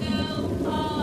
go home.